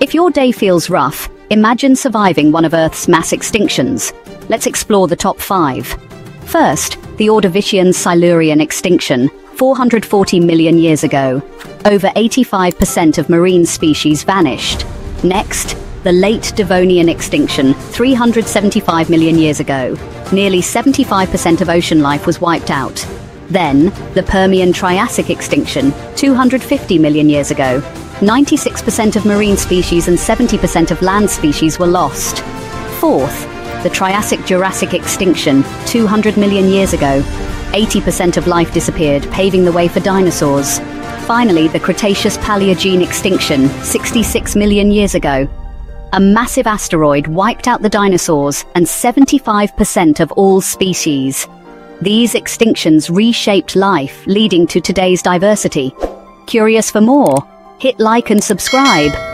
If your day feels rough, imagine surviving one of Earth's mass extinctions. Let's explore the top five. First, the Ordovician Silurian extinction, 440 million years ago. Over 85% of marine species vanished. Next, the late Devonian extinction, 375 million years ago. Nearly 75% of ocean life was wiped out. Then, the Permian Triassic extinction, 250 million years ago. 96% of marine species and 70% of land species were lost. Fourth, the Triassic-Jurassic extinction, 200 million years ago. 80% of life disappeared, paving the way for dinosaurs. Finally, the Cretaceous-Paleogene extinction, 66 million years ago. A massive asteroid wiped out the dinosaurs and 75% of all species. These extinctions reshaped life, leading to today's diversity. Curious for more? Hit like and subscribe.